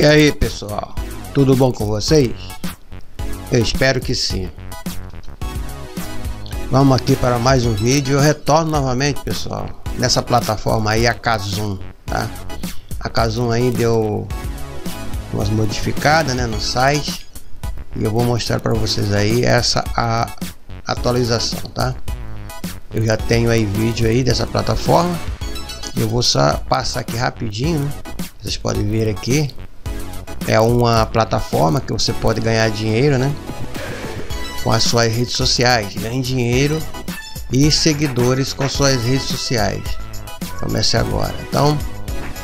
E aí pessoal, tudo bom com vocês? Eu espero que sim. Vamos aqui para mais um vídeo. Eu retorno novamente, pessoal, nessa plataforma aí, a Kazum, tá? A Kazum aí deu umas modificadas, né, no site. E eu vou mostrar para vocês aí essa a atualização, tá? Eu já tenho aí vídeo aí dessa plataforma. Eu vou só passar aqui rapidinho, né? Vocês podem ver aqui é uma plataforma que você pode ganhar dinheiro, né? Com as suas redes sociais, ganhe dinheiro e seguidores com suas redes sociais. Comece agora. Então,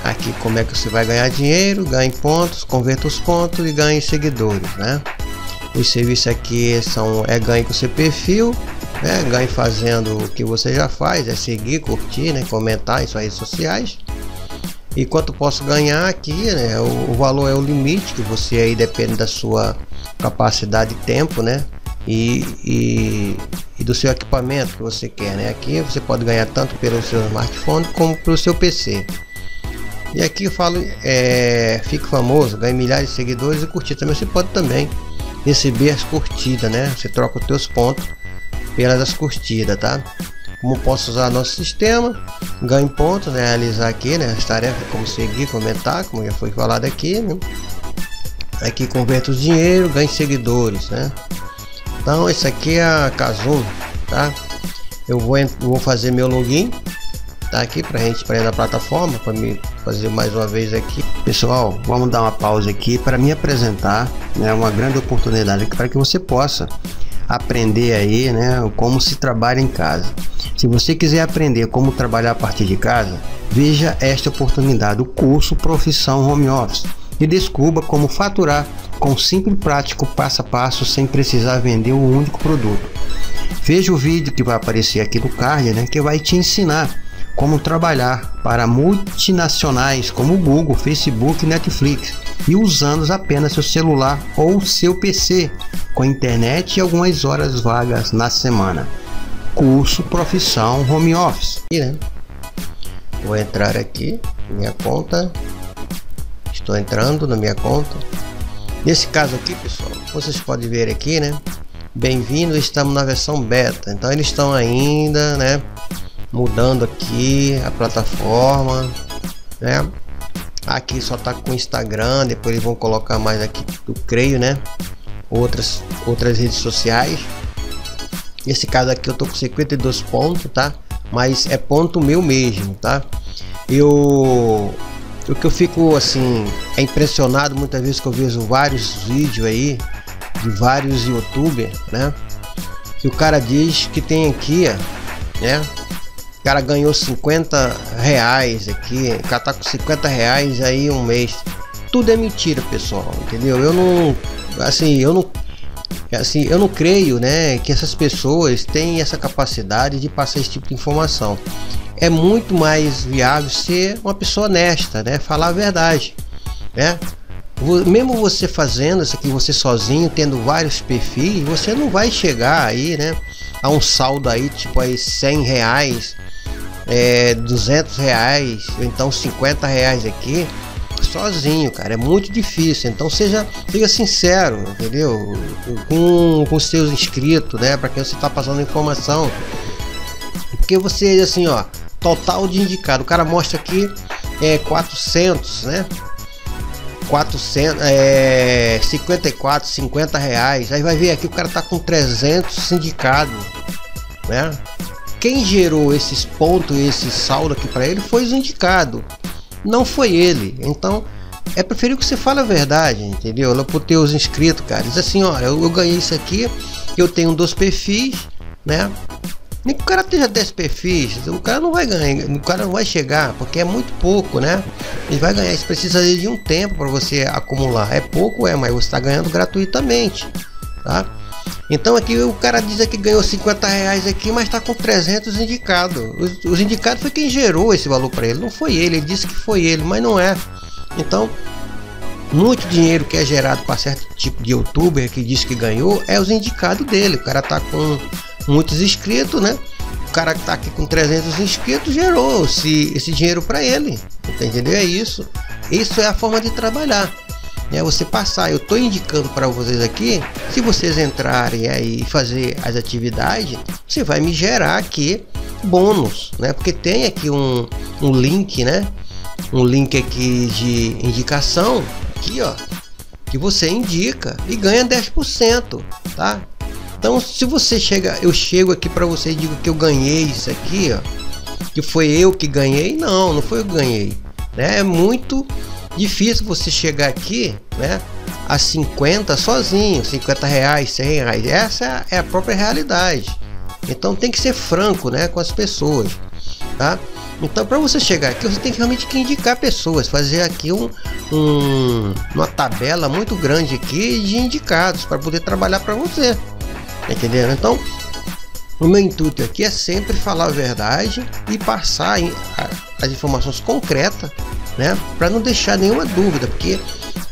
aqui como é que você vai ganhar dinheiro, ganhe pontos, converta os pontos e ganhe seguidores, né? Os serviços aqui são é ganhe com seu perfil, né? Ganhe fazendo o que você já faz, é seguir, curtir, né? Comentar em suas redes sociais e quanto posso ganhar aqui, né? O, o, valor é o limite que você aí depende da sua capacidade de tempo, né? E, e, e, do seu equipamento que você quer, né? Aqui você pode ganhar tanto pelo seu smartphone como pelo seu PC. E aqui eu falo, é, fique famoso, ganhe milhares de seguidores e curtir também. Você pode também receber as curtidas, né? Você troca os teus pontos pelas curtidas, tá? Como posso usar nosso sistema, ganho pontos, né, realizar aqui né, as tarefas, como seguir, comentar, como já foi falado aqui, né? aqui converto o dinheiro, ganho seguidores, né? Então esse aqui é a Kazum, tá? Eu vou, vou fazer meu login, tá aqui pra gente para na plataforma, para me fazer mais uma vez aqui. Pessoal, vamos dar uma pausa aqui para me apresentar, né, uma grande oportunidade para que você possa aprender aí, né, como se trabalha em casa. Se você quiser aprender como trabalhar a partir de casa, veja esta oportunidade, o curso Profissão Home Office e descubra como faturar com simples prático passo a passo sem precisar vender um único produto. Veja o vídeo que vai aparecer aqui no card, né, que vai te ensinar como trabalhar para multinacionais como Google, Facebook e Netflix e usando apenas seu celular ou seu PC com internet e algumas horas vagas na semana. Curso Profissão Home Office. Né? Vou entrar aqui minha conta. Estou entrando na minha conta. Nesse caso aqui, pessoal, vocês podem ver aqui, né? Bem-vindo, estamos na versão beta. Então eles estão ainda, né? Mudando aqui a plataforma, né? Aqui só tá com Instagram, depois eles vão colocar mais aqui, eu creio, né? Outras outras redes sociais. Nesse caso aqui eu tô com 52 pontos, tá? Mas é ponto meu mesmo, tá? Eu o que eu fico assim é impressionado muitas vezes que eu vejo vários vídeos aí de vários youtubers, né? Que o cara diz que tem aqui, né? cara ganhou 50 reais aqui, o cara tá com 50 reais aí um mês. Tudo é mentira, pessoal, entendeu? Eu não, assim, eu não, assim, eu não creio, né, que essas pessoas têm essa capacidade de passar esse tipo de informação. É muito mais viável ser uma pessoa honesta, né, falar a verdade, né? Mesmo você fazendo isso aqui, você sozinho, tendo vários perfis, você não vai chegar aí, né, a um saldo aí tipo aí 100 reais é, 200 reais, ou então 50 reais aqui, sozinho, cara, é muito difícil. Então seja, seja sincero, entendeu? Com, com seus inscritos, né? Para quem você está passando informação. Porque você, assim, ó, total de indicado. O cara mostra aqui é 400, né? 400, é, 54, 50 reais. Aí vai ver aqui o cara tá com 300 sindicado, né? quem gerou esses pontos, esse saldo aqui para ele foi os indicados, não foi ele. Então é preferível que você fale a verdade, entendeu? Por ter os inscritos, cara. Diz assim: ó, eu, eu ganhei isso aqui, eu tenho dois perfis, né? Nem que o cara tenha 10 perfis, o cara não vai ganhar, o cara não vai chegar, porque é muito pouco, né? Ele vai ganhar, isso precisa de um tempo para você acumular. É pouco, é, mas você está ganhando gratuitamente, tá? Então aqui o cara diz que ganhou 50 reais aqui, mas está com 300 indicados. Os, os, indicados foi quem gerou esse valor para ele, não foi ele. Ele disse que foi ele, mas não é. Então, muito dinheiro que é gerado para certo tipo de youtuber que diz que ganhou é os indicados dele. O cara tá com muitos inscritos, né? O cara que tá aqui com 300 inscritos gerou esse, esse dinheiro para ele. Entendeu? É isso. Isso é a forma de trabalhar. Né, você passar. Eu estou indicando para vocês aqui, se vocês entrarem aí e fazer as atividades, você vai me gerar aqui bônus, né? Porque tem aqui um, um link, né? Um link aqui de indicação, aqui ó, que você indica e ganha 10%, tá? Então, se você chega, eu chego aqui para você e digo que eu ganhei isso aqui, ó, que foi eu que ganhei, não, não foi eu que ganhei, né? É muito difícil você chegar aqui, né? A 50 sozinho, 50 reais, 100 reais. Essa é a própria realidade. Então tem que ser franco, né, com as pessoas, tá? Então para você chegar aqui, você tem que realmente indicar pessoas, fazer aqui um, um uma tabela muito grande aqui de indicados para poder trabalhar para você, tá entendendo? Então o meu intuito aqui é sempre falar a verdade e passar as informações concretas né? Para não deixar nenhuma dúvida, porque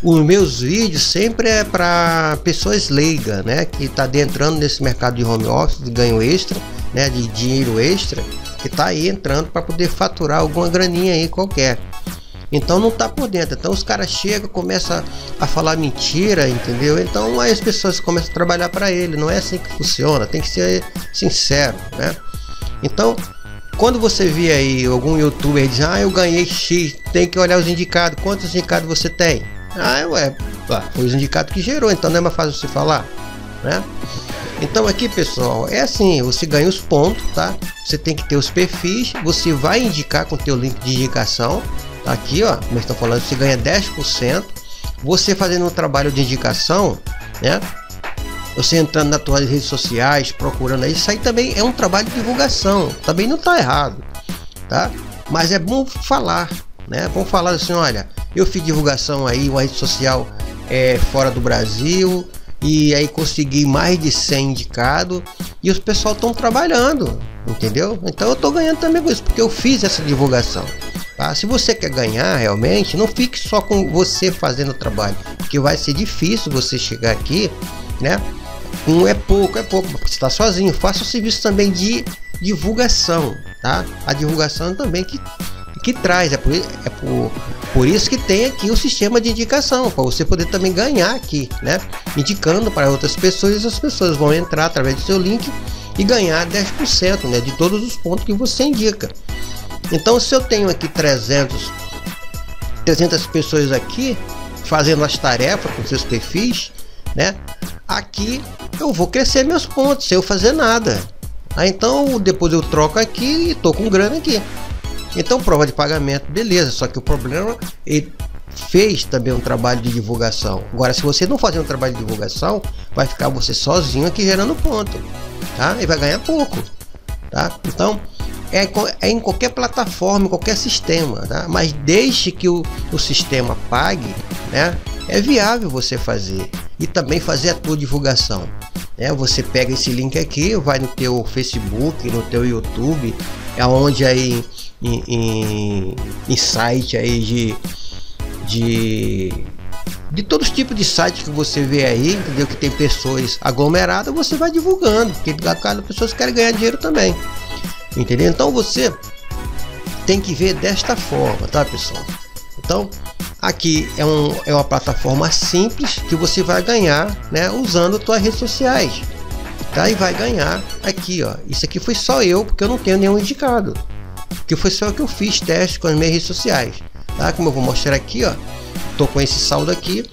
os meus vídeos sempre é para pessoas leigas, né? Que está adentrando nesse mercado de home office, de ganho extra, né? De dinheiro extra, que está aí entrando para poder faturar alguma graninha aí qualquer. Então não tá por dentro. Então os caras chegam, começam a falar mentira, entendeu? Então aí as pessoas começam a trabalhar para ele. Não é assim que funciona. Tem que ser sincero, né? Então quando você vê aí algum youtuber diz, ah, eu ganhei X, tem que olhar os indicados. Quantos indicados você tem? Ah, ué, foi os indicados que gerou, então não é mais fácil você falar, né? Então aqui pessoal, é assim, você ganha os pontos, tá? Você tem que ter os perfis, você vai indicar com o teu link de indicação, tá aqui ó, como estão falando, você ganha 10%. Você fazendo um trabalho de indicação, né? Você entrando nas suas redes sociais, procurando aí, isso aí também é um trabalho de divulgação, também não está errado, tá? Mas é bom falar, né? Vamos falar assim, olha, eu fiz divulgação aí, uma rede social é, fora do Brasil, e aí consegui mais de 100 indicados, e os pessoal estão trabalhando, entendeu? Então eu estou ganhando também com isso, porque eu fiz essa divulgação. Tá? Se você quer ganhar realmente, não fique só com você fazendo o trabalho, porque vai ser difícil você chegar aqui, né? Um é pouco, é pouco, porque você está sozinho. Faça o serviço também de divulgação, tá? A divulgação também que, que traz, é por, é por, por isso que tem aqui o sistema de indicação, para você poder também ganhar aqui, né? Indicando para outras pessoas as pessoas vão entrar através do seu link e ganhar 10% né, de todos os pontos que você indica. Então, se eu tenho aqui 300, 300 pessoas aqui fazendo as tarefas com seus perfis, né? Aqui eu vou crescer meus pontos sem eu fazer nada. Ah, então depois eu troco aqui e tô com grana aqui. Então prova de pagamento, beleza. Só que o problema ele fez também um trabalho de divulgação. Agora, se você não fazer um trabalho de divulgação, vai ficar você sozinho aqui gerando ponto, tá? E vai ganhar pouco, tá? Então é, é em qualquer plataforma, em qualquer sistema, tá? Mas desde que o, o sistema pague, né? É viável você fazer e também fazer a tua divulgação. É, você pega esse link aqui, vai no teu Facebook, no teu YouTube, é onde aí em, em, em site aí de, de de todos os tipos de sites que você vê aí, entendeu? Que tem pessoas aglomeradas, você vai divulgando, porque cada pessoa quer ganhar dinheiro também, entendeu? Então você tem que ver desta forma, tá, pessoal? Então Aqui é, um, é uma plataforma simples que você vai ganhar né, usando suas redes sociais. Tá? E vai ganhar aqui, ó. Isso aqui foi só eu, porque eu não tenho nenhum indicado. Que foi só que eu fiz teste com as minhas redes sociais. Tá? Como eu vou mostrar aqui, ó. Tô com esse saldo aqui.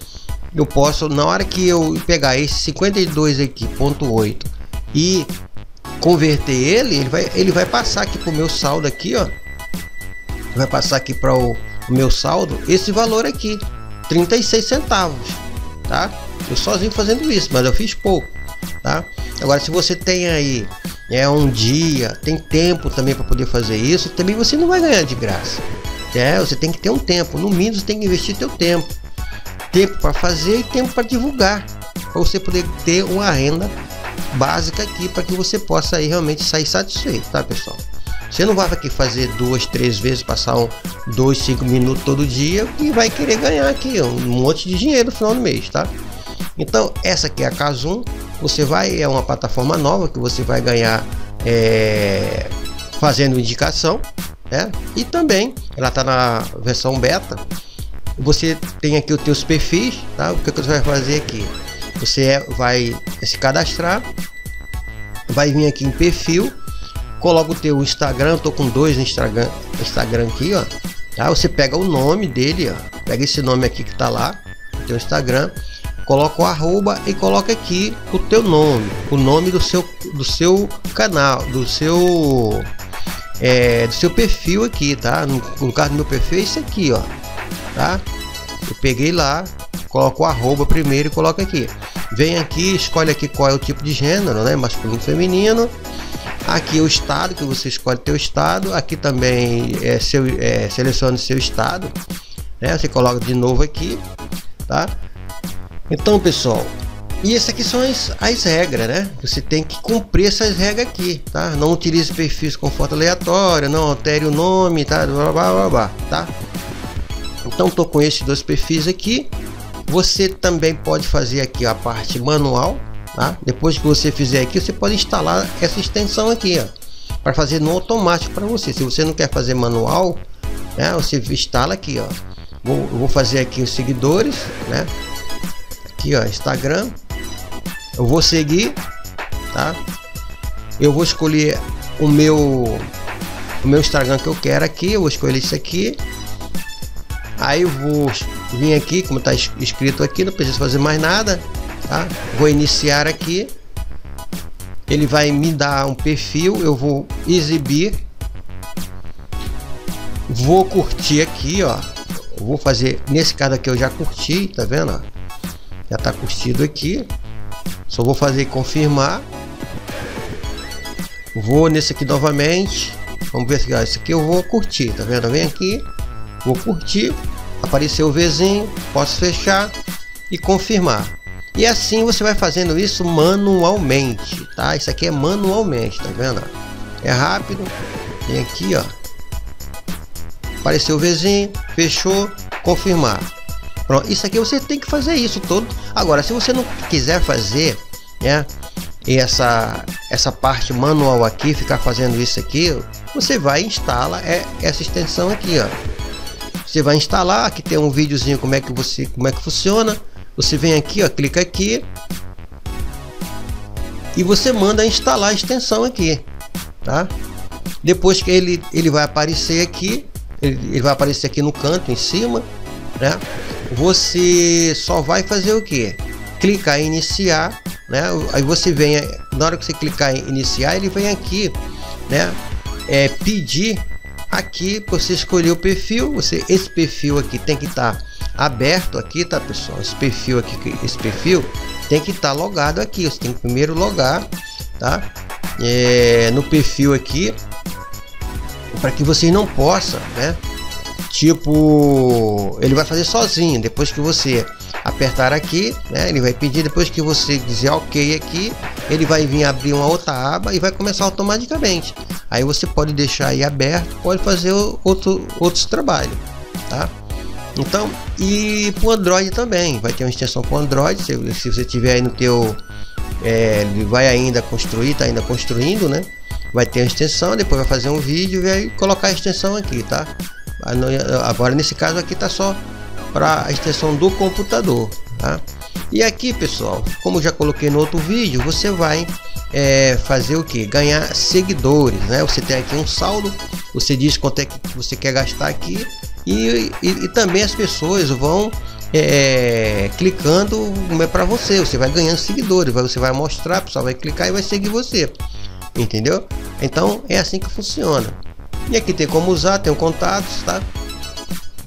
Eu posso, na hora que eu pegar esse 52 aqui, ponto 8 e converter ele, ele vai, ele vai passar aqui pro meu saldo aqui, ó. Vai passar aqui para o o meu saldo esse valor aqui, 36 centavos, tá? Eu sozinho fazendo isso, mas eu fiz pouco, tá? Agora se você tem aí é um dia, tem tempo também para poder fazer isso, também você não vai ganhar de graça. É, você tem que ter um tempo, no mínimo você tem que investir teu tempo. Tempo para fazer e tempo para divulgar, para você poder ter uma renda básica aqui para que você possa aí realmente sair satisfeito, tá, pessoal? Você não vai aqui fazer duas, três vezes, passar um, dois, cinco minutos todo dia e vai querer ganhar aqui um monte de dinheiro no final do mês, tá? Então, essa aqui é a Casum. Você vai, é uma plataforma nova que você vai ganhar é, fazendo indicação, né? E também, ela está na versão beta. você tem aqui os teus perfis, tá? O que, que você vai fazer aqui? Você é, vai se cadastrar, vai vir aqui em perfil, coloca o teu Instagram, tô com dois Instagram, Instagram aqui, ó. Tá? Você pega o nome dele, ó. Pega esse nome aqui que tá lá, o teu Instagram, coloca o arroba e coloca aqui o teu nome, o nome do seu do seu canal, do seu é, do seu perfil aqui, tá? No, no caso do meu perfil é esse aqui, ó, tá? Eu peguei lá, coloco o arroba primeiro e coloco aqui. Vem aqui, escolhe aqui qual é o tipo de gênero, né? Masculino, feminino. Aqui o estado que você escolhe teu estado. Aqui também é seu, é, selecione seu estado, né? Você coloca de novo aqui, tá? Então, pessoal, e essas aqui são as, as, regras, né? Você tem que cumprir essas regras aqui, tá? Não utilize perfis com foto aleatória, não altere o nome, tá? Blá, blá, blá, blá, tá? Então, tô com esses dois perfis aqui. Você também pode fazer aqui a parte manual, tá? Depois que você fizer aqui, você pode instalar essa extensão aqui, ó, para fazer no automático para você. Se você não quer fazer manual, né? Você instala aqui, ó. Vou, vou fazer aqui os seguidores, né? Aqui, ó, Instagram. Eu vou seguir, tá? Eu vou escolher o meu o meu Instagram que eu quero aqui. Eu vou escolher isso aqui. Aí eu vou vir aqui, como está escrito aqui, não preciso fazer mais nada, tá? Vou iniciar aqui. Ele vai me dar um perfil, eu vou exibir. Vou curtir aqui, ó. vou fazer, nesse caso aqui eu já curti, tá vendo? Já tá curtido aqui. Só vou fazer confirmar. Vou nesse aqui novamente. Vamos ver se esse aqui eu vou curtir, tá vendo? Vem aqui, vou curtir. Apareceu o Vzinho, posso fechar e confirmar. E assim você vai fazendo isso manualmente, tá? Isso aqui é manualmente, tá vendo? É rápido. Vem aqui, ó. Apareceu o Vzinho, fechou, confirmar. Pronto, isso aqui você tem que fazer isso todo. Agora, se você não quiser fazer, né, essa essa parte manual aqui, ficar fazendo isso aqui, você vai instala é essa extensão aqui, ó. Você vai instalar, aqui tem um videozinho como é que você como é que funciona. Você vem aqui, ó, clica aqui e você manda instalar a extensão aqui, tá? Depois que ele ele vai aparecer aqui, ele, ele vai aparecer aqui no canto em cima, né? você só vai fazer o que? Clicar em iniciar, né? Aí você vem, na hora que você clicar em iniciar, ele vem aqui, né? É, pedir aqui você escolher o perfil. Você, esse perfil aqui tem que estar tá aberto aqui, tá pessoal? Esse perfil aqui, esse perfil tem que estar tá logado aqui. Você tem que primeiro logar, tá? É, no perfil aqui para que você não possa, né? tipo ele vai fazer sozinho depois que você apertar aqui né ele vai pedir depois que você dizer ok aqui ele vai vir abrir uma outra aba e vai começar automaticamente aí você pode deixar aí aberto pode fazer outro, outros trabalhos tá então e para Android também vai ter uma extensão para Android se, se você tiver aí no teu é, vai ainda construir tá ainda construindo né vai ter a extensão depois vai fazer um vídeo e vai colocar a extensão aqui tá Agora nesse caso aqui tá só para a extensão do computador, tá? E aqui pessoal, como já coloquei no outro vídeo, você vai é, fazer o que? Ganhar seguidores, né? Você tem aqui um saldo, você diz quanto é que você quer gastar aqui e, e, e também as pessoas vão é, clicando é para você, você vai ganhando seguidores, você vai mostrar, o pessoal vai clicar e vai seguir você, entendeu? Então é assim que funciona. E aqui tem como usar, tem contatos, tá?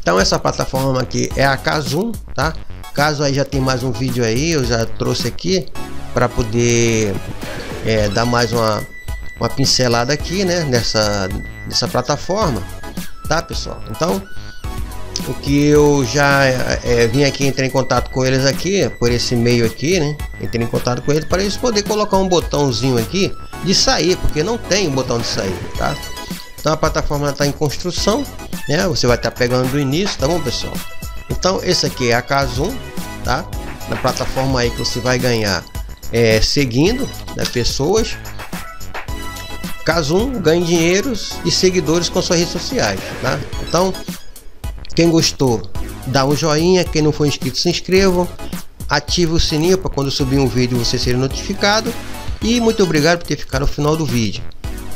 Então essa plataforma aqui é a Casum, tá? Caso aí já tem mais um vídeo aí, eu já trouxe aqui para poder é, dar mais uma, uma pincelada aqui, né? Nessa, nessa plataforma, tá pessoal? Então o que eu já é, vim aqui entrar em contato com eles aqui por esse meio aqui né entrei em contato com eles para eles poder colocar um botãozinho aqui de sair porque não tem um botão de sair tá então a plataforma está em construção, né? Você vai estar tá pegando do início, tá bom, pessoal? Então esse aqui é a Casum, tá? Na plataforma aí que você vai ganhar é, seguindo né, pessoas. Casum ganhe dinheiros e seguidores com suas redes sociais, tá? Então quem gostou dá um joinha, quem não for inscrito se inscrevam, ative o sininho para quando subir um vídeo você ser notificado e muito obrigado por ter ficado no final do vídeo.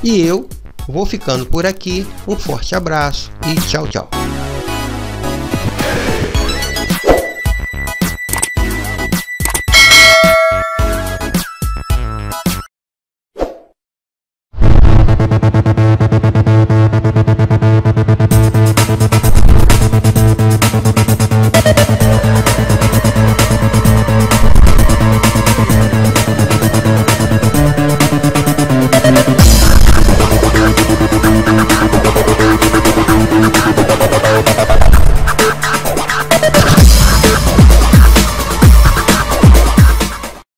E eu vou ficando por aqui, um forte abraço e tchau tchau.